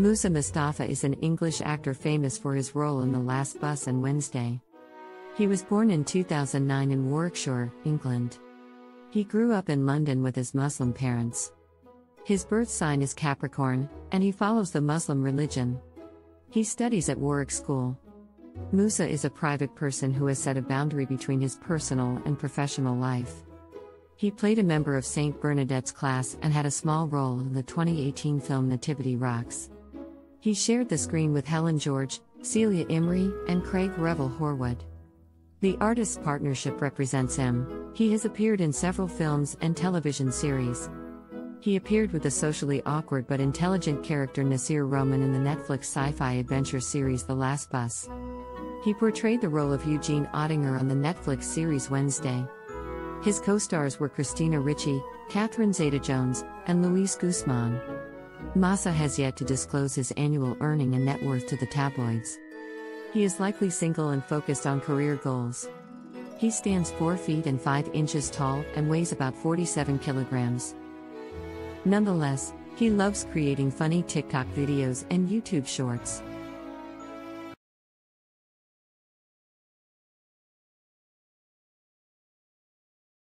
Moosa Mostafa is an English actor famous for his role in The Last Bus and Wednesday. He was born in 2009 in Warwickshire, England. He grew up in London with his Muslim parents. His birth sign is Capricorn, and he follows the Muslim religion. He studies at Warwick School. Musa is a private person who has set a boundary between his personal and professional life. He played a member of St. Bernadette's class and had a small role in the 2018 film Nativity Rocks. He shared the screen with Helen George, Celia Imrie, and Craig Revel Horwood. The artist's partnership represents him. He has appeared in several films and television series. He appeared with the socially awkward but intelligent character Nasir Roman in the Netflix sci fi adventure series The Last Bus. He portrayed the role of Eugene Ottinger on the Netflix series Wednesday. His co stars were Christina Ricci, Catherine Zeta Jones, and Luis Guzman. Moosa has yet to disclose his annual earning and net worth to the tabloids. He is likely single and focused on career goals. He stands 4 feet and 5 inches tall and weighs about 47 kilograms. Nonetheless, he loves creating funny TikTok videos and YouTube shorts.